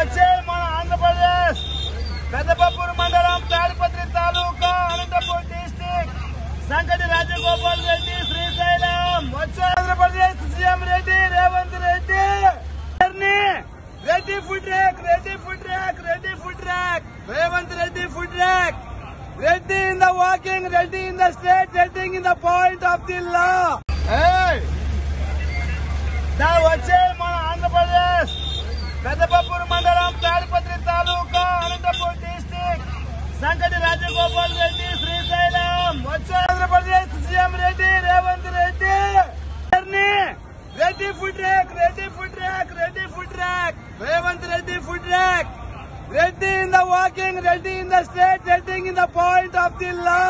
వచ్చే మన ఆంధ్రప్రదేశ్ పెద్దపప్పూరు మండలం తాడిపత్రి తాలూకా అనంతపూర్ డిస్టిక్ సంకటి రాజగోపాల్ రెడ్డి శ్రీశైలం. వచ్చే Andhra Pradesh CM Reddy Revanth Reddy. Reddy food track Reddy food track Reddy food track. Revanth Reddy food track. Reddy in the walking Reddy in the state Reddy in the point of the law. వచ్చే మన ఆంధ్రప్రదేశ్ పెద్దపప్పూరు మండలం తాడిపత్రి తాలూకా Anantapur district సంకటి రాజగోపాల్ రెడ్డి శ్రీశైలం వచ్చే Andhra Pradesh CM Reddy Revanth Reddy journey. Reddy food track Reddy food track Reddy food track Revanth Reddy food track Reddy in the walking Reddy in the state Reddy in the point of the law